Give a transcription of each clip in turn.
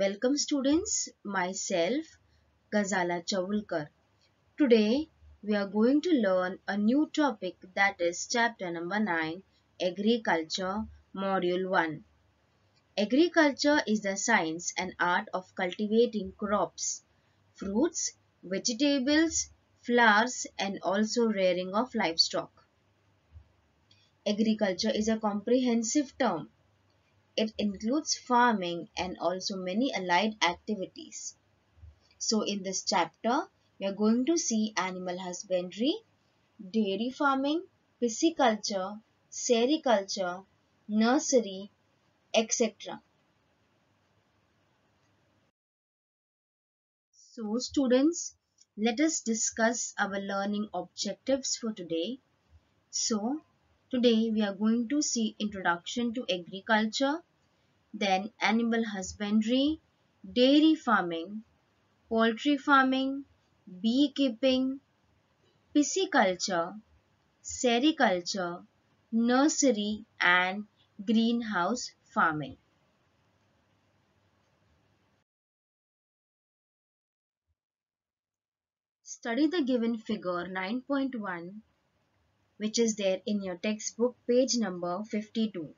Welcome students, myself Gazala Chawolkar. Today we are going to learn a new topic that is chapter number 9 Agriculture Module 1. Agriculture is the science and art of cultivating crops, fruits, vegetables, flowers and also rearing of livestock. Agriculture is a comprehensive term it includes farming and also many allied activities. So in this chapter, we are going to see animal husbandry, dairy farming, pisciculture, sericulture, nursery, etc. So students, let us discuss our learning objectives for today. So today we are going to see introduction to agriculture, then animal husbandry, dairy farming, poultry farming, beekeeping, pisciculture, sericulture, nursery and greenhouse farming. Study the given figure 9.1 which is there in your textbook page number 52.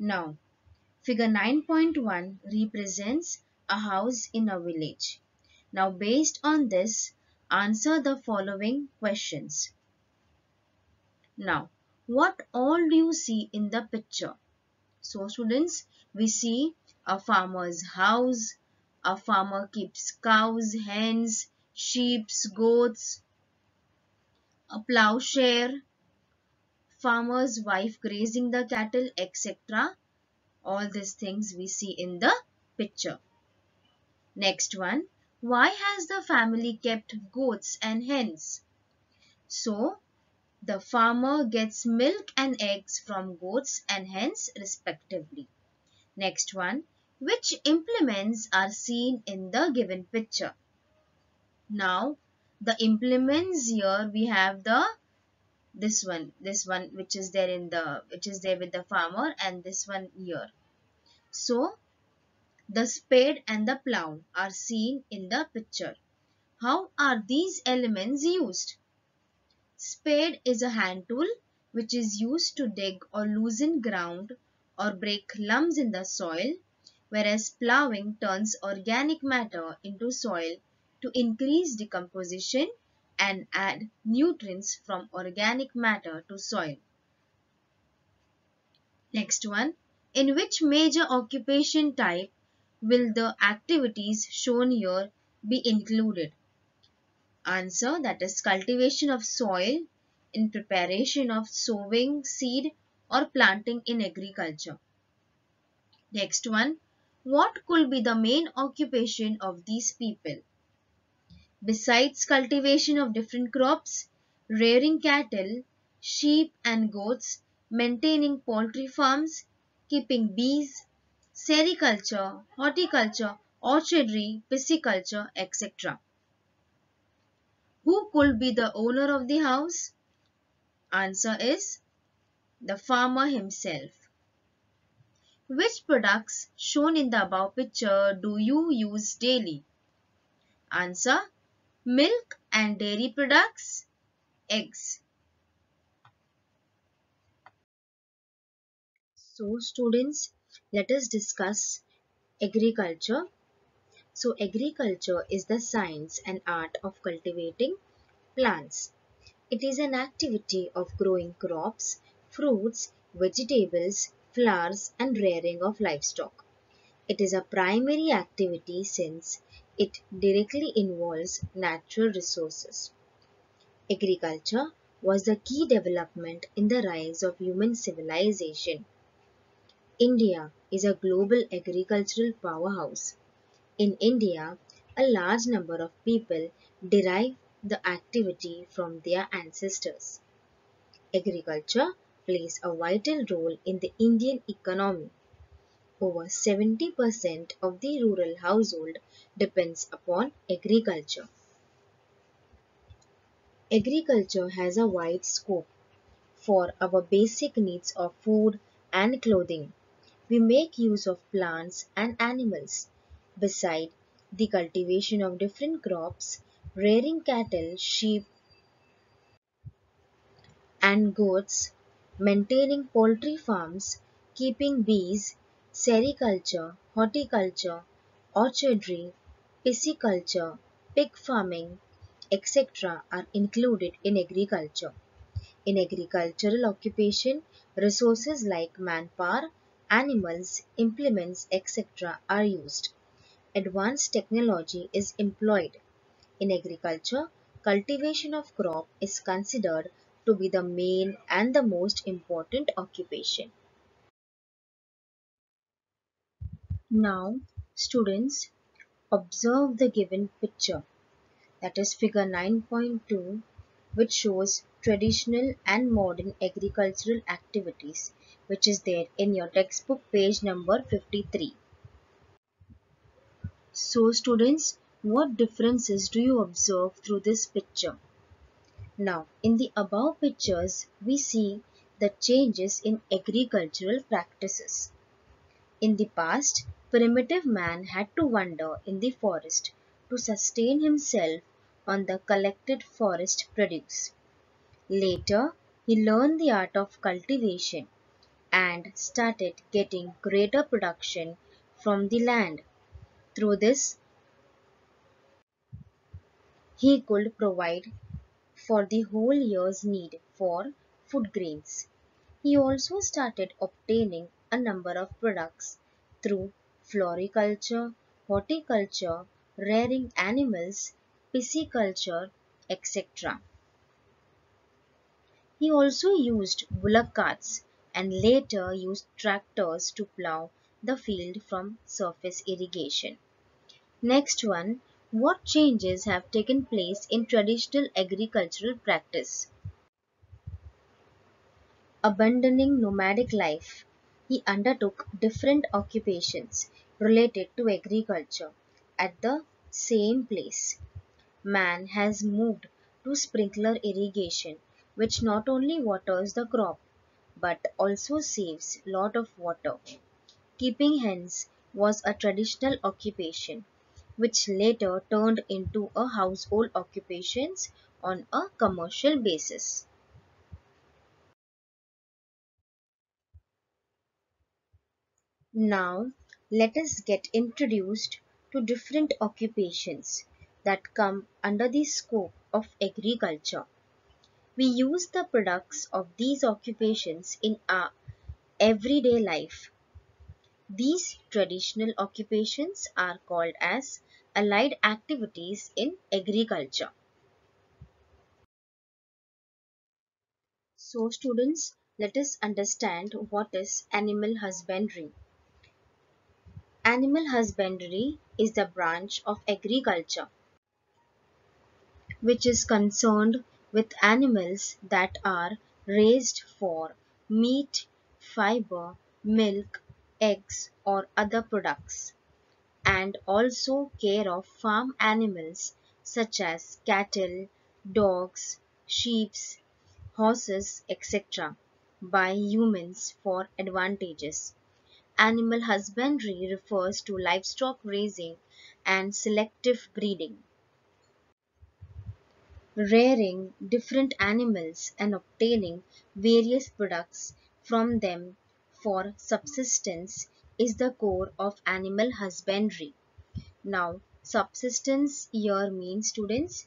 Now, figure 9.1 represents a house in a village. Now, based on this, answer the following questions. Now, what all do you see in the picture? So, students, we see a farmer's house. A farmer keeps cows, hens, sheep, goats, a plowshare, farmer's wife grazing the cattle, etc. All these things we see in the picture. Next one, why has the family kept goats and hens? So, the farmer gets milk and eggs from goats and hens respectively. Next one, which implements are seen in the given picture? Now, the implements here we have the this one this one which is there in the which is there with the farmer and this one here. So the spade and the plow are seen in the picture. How are these elements used? Spade is a hand tool which is used to dig or loosen ground or break lumps in the soil whereas plowing turns organic matter into soil to increase decomposition and add nutrients from organic matter to soil. Next one, in which major occupation type will the activities shown here be included? Answer that is cultivation of soil in preparation of sowing seed or planting in agriculture. Next one, what could be the main occupation of these people? Besides cultivation of different crops, rearing cattle, sheep and goats, maintaining poultry farms, keeping bees, sericulture, horticulture, orchardry, pisciculture, etc. Who could be the owner of the house? Answer is the farmer himself. Which products shown in the above picture do you use daily? Answer milk and dairy products, eggs. So students, let us discuss agriculture. So agriculture is the science and art of cultivating plants. It is an activity of growing crops, fruits, vegetables, flowers and rearing of livestock. It is a primary activity since it directly involves natural resources. Agriculture was the key development in the rise of human civilization. India is a global agricultural powerhouse. In India, a large number of people derive the activity from their ancestors. Agriculture plays a vital role in the Indian economy. Over 70% of the rural household depends upon agriculture. Agriculture has a wide scope for our basic needs of food and clothing. we make use of plants and animals. Beside the cultivation of different crops, rearing cattle, sheep, and goats, maintaining poultry farms, keeping bees, sericulture, horticulture, orchardry, pisciculture, pig farming, etc. are included in agriculture. In agricultural occupation, resources like manpower, animals, implements, etc. are used. Advanced technology is employed. In agriculture, cultivation of crop is considered to be the main and the most important occupation. Now, students, observe the given picture that is figure 9.2 which shows traditional and modern agricultural activities which is there in your textbook page number 53. So students, what differences do you observe through this picture? Now, in the above pictures, we see the changes in agricultural practices. In the past, primitive man had to wander in the forest to sustain himself on the collected forest produce. Later, he learned the art of cultivation and started getting greater production from the land. Through this, he could provide for the whole year's need for food grains. He also started obtaining a number of products through floriculture, horticulture, rearing animals, pisciculture, etc. He also used bullock carts and later used tractors to plow the field from surface irrigation. Next one, what changes have taken place in traditional agricultural practice? Abandoning nomadic life, he undertook different occupations related to agriculture at the same place. Man has moved to sprinkler irrigation which not only waters the crop but also saves lot of water. Keeping hens was a traditional occupation which later turned into a household occupations on a commercial basis. Now let us get introduced to different occupations that come under the scope of agriculture. We use the products of these occupations in our everyday life. These traditional occupations are called as allied activities in agriculture. So students, let us understand what is animal husbandry. Animal husbandry is the branch of agriculture which is concerned with animals that are raised for meat, fiber, milk, eggs or other products and also care of farm animals such as cattle, dogs, sheep, horses, etc. by humans for advantages. Animal husbandry refers to livestock raising and selective breeding. Rearing different animals and obtaining various products from them for subsistence is the core of animal husbandry. Now, subsistence here means students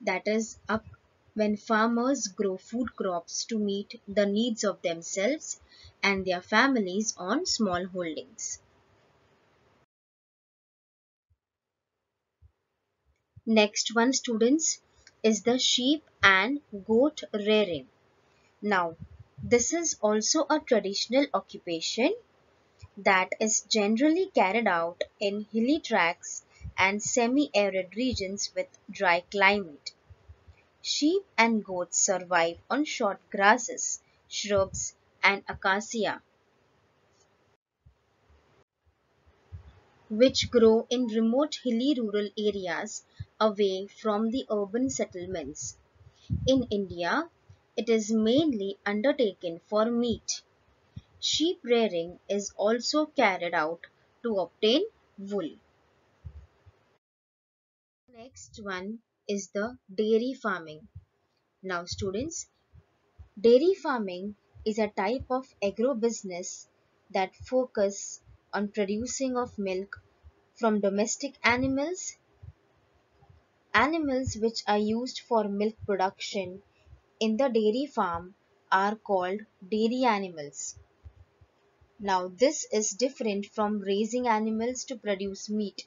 that is up when farmers grow food crops to meet the needs of themselves and their families on small holdings. Next one students is the sheep and goat rearing. Now this is also a traditional occupation that is generally carried out in hilly tracts and semi-arid regions with dry climate. Sheep and goats survive on short grasses, shrubs and acacia which grow in remote hilly rural areas away from the urban settlements. In India, it is mainly undertaken for meat. sheep rearing is also carried out to obtain wool. Next one is the dairy farming. Now students, dairy farming is a type of agro-business that focus on producing of milk from domestic animals Animals which are used for milk production in the dairy farm are called dairy animals. Now this is different from raising animals to produce meat.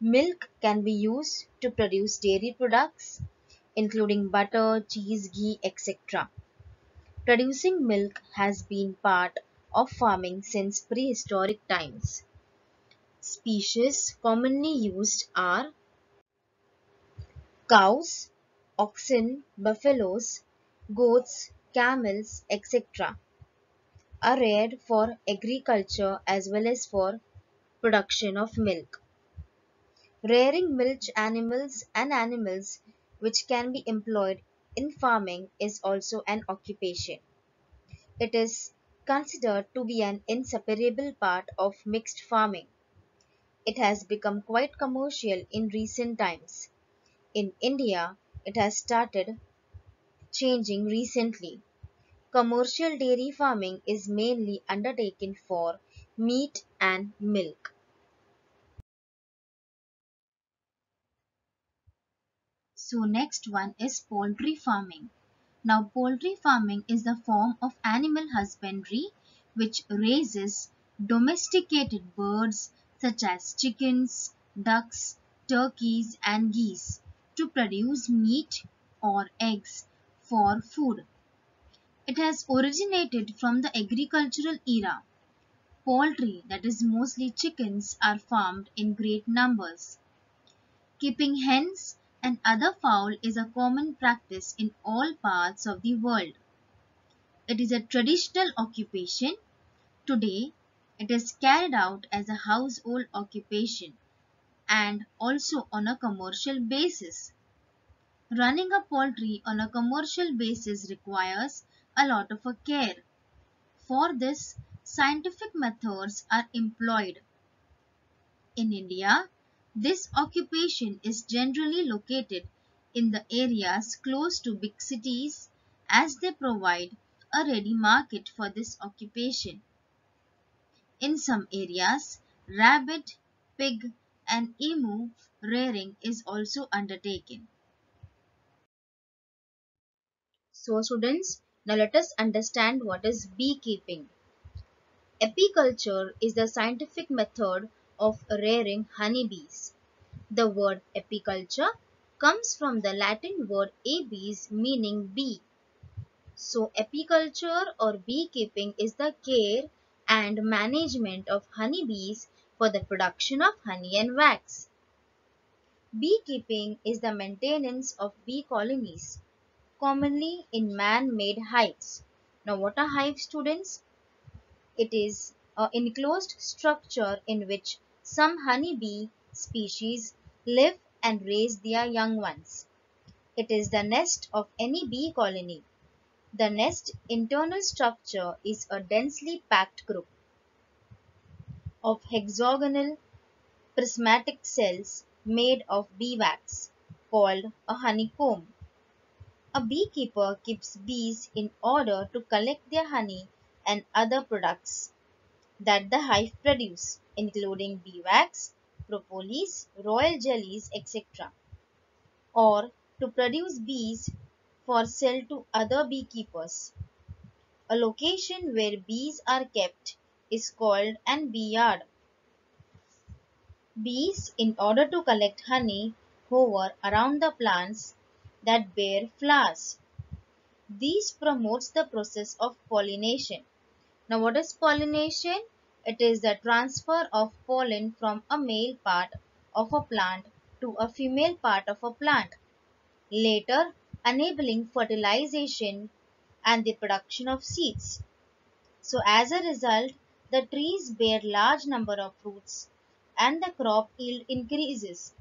Milk can be used to produce dairy products including butter, cheese, ghee, etc. Producing milk has been part of farming since prehistoric times. Species commonly used are cows, oxen, buffaloes, goats, camels, etc. are reared for agriculture as well as for production of milk. Rearing milch animals and animals which can be employed in farming is also an occupation. It is considered to be an inseparable part of mixed farming. It has become quite commercial in recent times. In India, it has started changing recently. Commercial dairy farming is mainly undertaken for meat and milk. So next one is poultry farming. Now poultry farming is the form of animal husbandry which raises domesticated birds such as chickens, ducks, turkeys and geese to produce meat or eggs for food. It has originated from the agricultural era. Poultry, that is mostly chickens, are farmed in great numbers. Keeping hens and other fowl is a common practice in all parts of the world. It is a traditional occupation. Today, it is carried out as a household occupation and also on a commercial basis. Running a poultry on a commercial basis requires a lot of care. For this, scientific methods are employed. In India, this occupation is generally located in the areas close to big cities as they provide a ready market for this occupation. In some areas, rabbit, pig and emu rearing is also undertaken. So students, now let us understand what is beekeeping. Apiculture is the scientific method of rearing honeybees. The word apiculture comes from the Latin word apis meaning bee. So apiculture or beekeeping is the care and management of honeybees for the production of honey and wax. Beekeeping is the maintenance of bee colonies commonly in man-made hives. Now what are hive students? It is an enclosed structure in which some honeybee species live and raise their young ones. It is the nest of any bee colony. The nest internal structure is a densely packed group of hexagonal prismatic cells made of bee wax called a honeycomb. A beekeeper keeps bees in order to collect their honey and other products that the hive produce, including bee wax, propolis, royal jellies, etc. or to produce bees for sale to other beekeepers. A location where bees are kept is called an bee yard. Bees, in order to collect honey, hover around the plants that bear flowers. This promotes the process of pollination. Now what is pollination? It is the transfer of pollen from a male part of a plant to a female part of a plant, later enabling fertilization and the production of seeds. So as a result, the trees bear large number of fruits and the crop yield increases.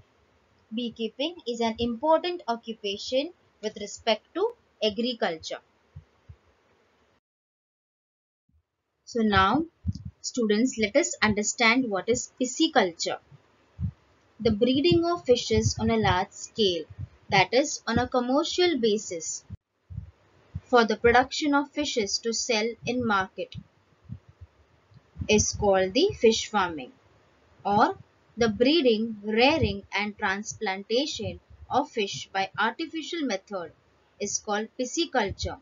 Beekeeping is an important occupation with respect to agriculture. So now students let us understand what is pisciculture. The breeding of fishes on a large scale that is on a commercial basis for the production of fishes to sell in market is called the fish farming or the breeding, rearing and transplantation of fish by artificial method is called pisciculture.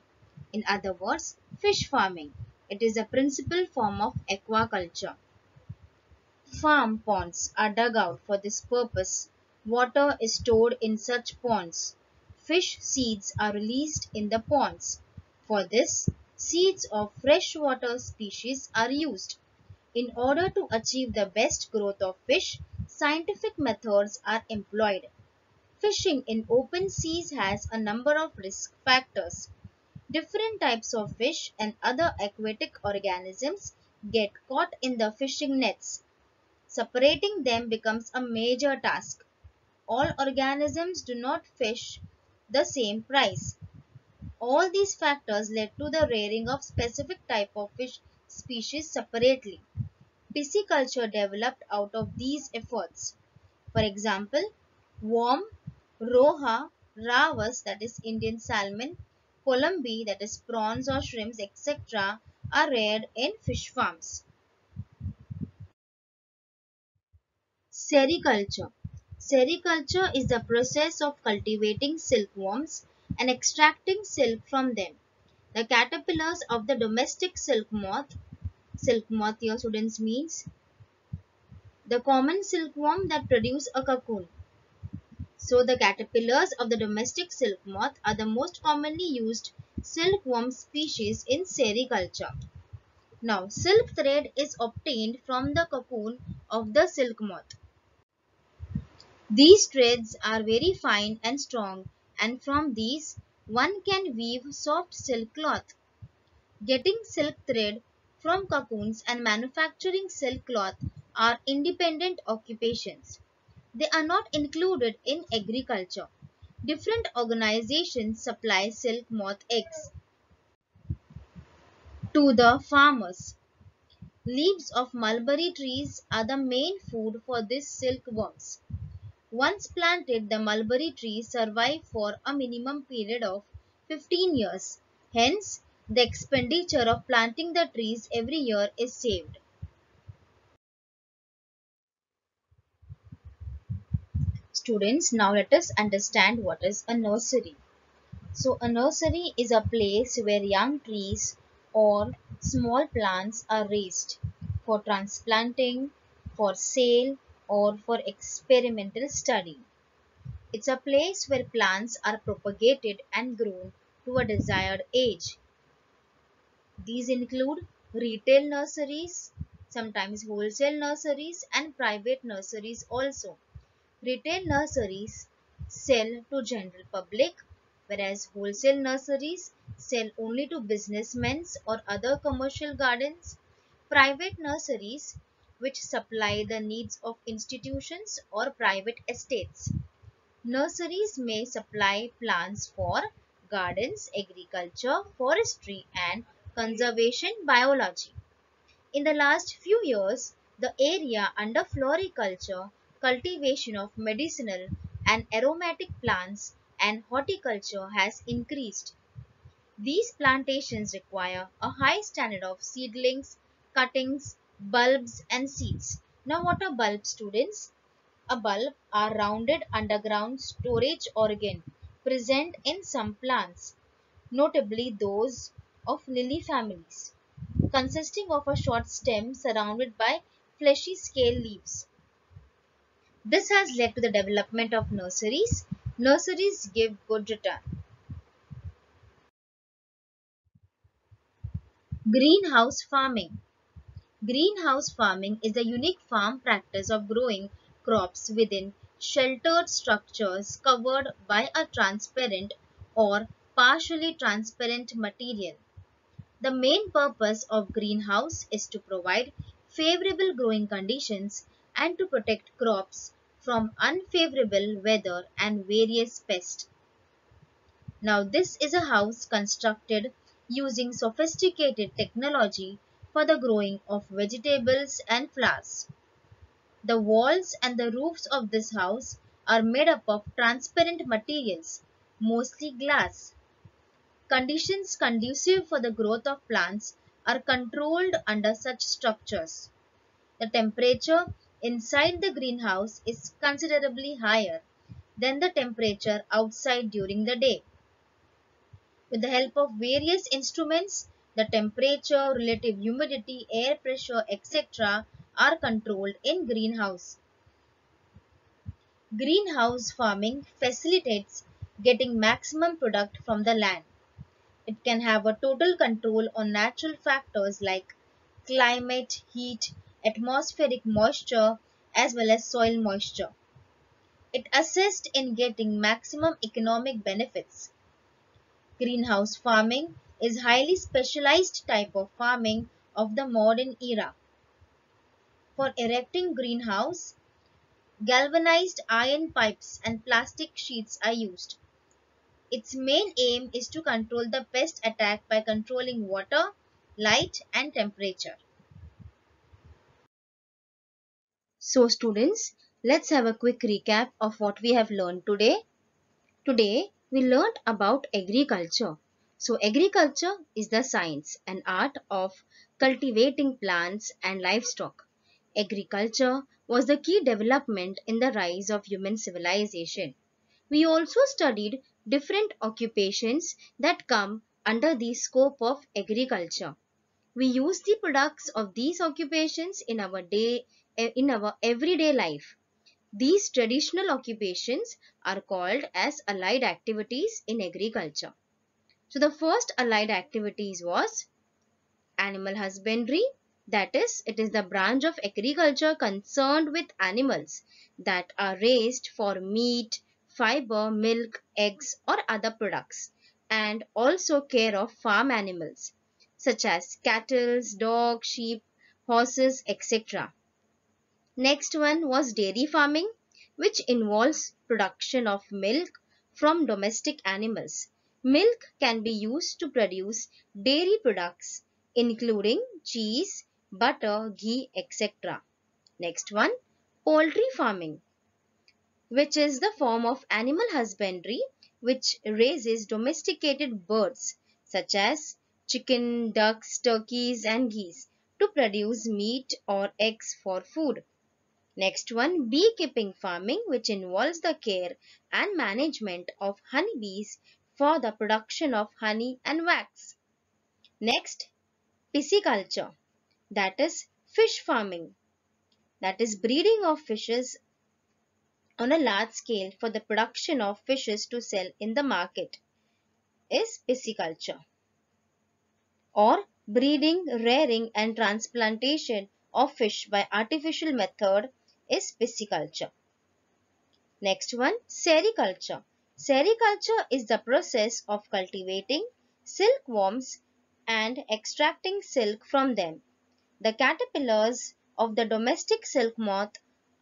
In other words, fish farming. It is a principal form of aquaculture. Farm ponds are dug out for this purpose. Water is stored in such ponds. Fish seeds are released in the ponds. For this, seeds of freshwater species are used. In order to achieve the best growth of fish, scientific methods are employed. Fishing in open seas has a number of risk factors. Different types of fish and other aquatic organisms get caught in the fishing nets. Separating them becomes a major task. All organisms do not fish the same price. All these factors led to the rearing of specific type of fish species separately. Pisciculture developed out of these efforts. For example, worm, roha, ravas that is Indian salmon, columbi that is prawns or shrimps etc. are reared in fish farms. Sericulture Sericulture is the process of cultivating silkworms and extracting silk from them. The caterpillars of the domestic silk moth silk moth here students means the common silkworm that produce a cocoon. So the caterpillars of the domestic silk moth are the most commonly used silkworm species in sericulture. Now silk thread is obtained from the cocoon of the silk moth. These threads are very fine and strong and from these one can weave soft silk cloth. Getting silk thread from cocoons and manufacturing silk cloth are independent occupations. They are not included in agriculture. Different organizations supply silk moth eggs to the farmers. Leaves of mulberry trees are the main food for these silkworms. Once planted, the mulberry trees survive for a minimum period of 15 years. Hence, the expenditure of planting the trees every year is saved. Students, now let us understand what is a nursery. So, a nursery is a place where young trees or small plants are raised for transplanting, for sale or for experimental study. It's a place where plants are propagated and grown to a desired age. These include retail nurseries, sometimes wholesale nurseries and private nurseries also. Retail nurseries sell to general public whereas wholesale nurseries sell only to businessmen or other commercial gardens. Private nurseries which supply the needs of institutions or private estates. Nurseries may supply plants for gardens, agriculture, forestry and conservation biology. In the last few years, the area under floriculture, cultivation of medicinal and aromatic plants and horticulture has increased. These plantations require a high standard of seedlings, cuttings, bulbs and seeds. Now what are bulbs students? A bulb are rounded underground storage organ present in some plants, notably those of lily families, consisting of a short stem surrounded by fleshy scale leaves. This has led to the development of nurseries. Nurseries give good return. Greenhouse farming Greenhouse farming is a unique farm practice of growing crops within sheltered structures covered by a transparent or partially transparent material. The main purpose of greenhouse is to provide favorable growing conditions and to protect crops from unfavorable weather and various pests. Now this is a house constructed using sophisticated technology for the growing of vegetables and flowers. The walls and the roofs of this house are made up of transparent materials, mostly glass. Conditions conducive for the growth of plants are controlled under such structures. The temperature inside the greenhouse is considerably higher than the temperature outside during the day. With the help of various instruments, the temperature, relative humidity, air pressure, etc. are controlled in greenhouse. Greenhouse farming facilitates getting maximum product from the land. It can have a total control on natural factors like climate, heat, atmospheric moisture as well as soil moisture. It assists in getting maximum economic benefits. Greenhouse farming is highly specialized type of farming of the modern era. For erecting greenhouse, galvanized iron pipes and plastic sheets are used. Its main aim is to control the pest attack by controlling water, light and temperature. So students, let's have a quick recap of what we have learned today. Today, we learned about agriculture. So agriculture is the science and art of cultivating plants and livestock. Agriculture was the key development in the rise of human civilization. We also studied different occupations that come under the scope of agriculture. We use the products of these occupations in our day in our everyday life. These traditional occupations are called as allied activities in agriculture. So the first allied activities was animal husbandry. That is, it is the branch of agriculture concerned with animals that are raised for meat, fiber, milk, eggs or other products and also care of farm animals such as cattle, dogs, sheep, horses, etc. Next one was dairy farming which involves production of milk from domestic animals. Milk can be used to produce dairy products including cheese, butter, ghee, etc. Next one, poultry farming which is the form of animal husbandry which raises domesticated birds such as chicken, ducks, turkeys and geese to produce meat or eggs for food. Next one, beekeeping farming which involves the care and management of honeybees for the production of honey and wax. Next, pisciculture that is fish farming that is breeding of fishes on a large scale for the production of fishes to sell in the market is pisciculture or breeding, rearing and transplantation of fish by artificial method is pisciculture. Next one, sericulture. Sericulture is the process of cultivating silkworms and extracting silk from them. The caterpillars of the domestic silk moth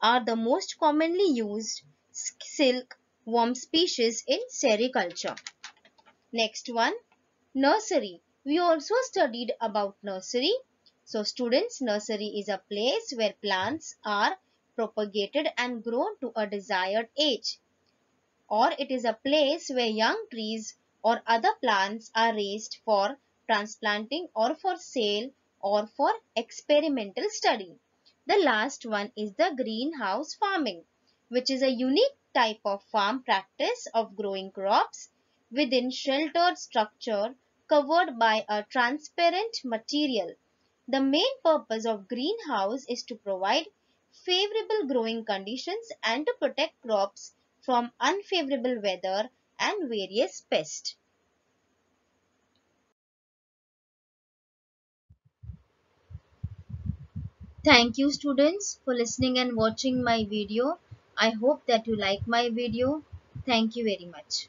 are the most commonly used silkworm species in sericulture. Next one, nursery. We also studied about nursery. So students, nursery is a place where plants are propagated and grown to a desired age. Or it is a place where young trees or other plants are raised for transplanting or for sale or for experimental study. The last one is the greenhouse farming, which is a unique type of farm practice of growing crops within sheltered structure covered by a transparent material. The main purpose of greenhouse is to provide favorable growing conditions and to protect crops from unfavorable weather and various pests. Thank you students for listening and watching my video. I hope that you like my video. Thank you very much.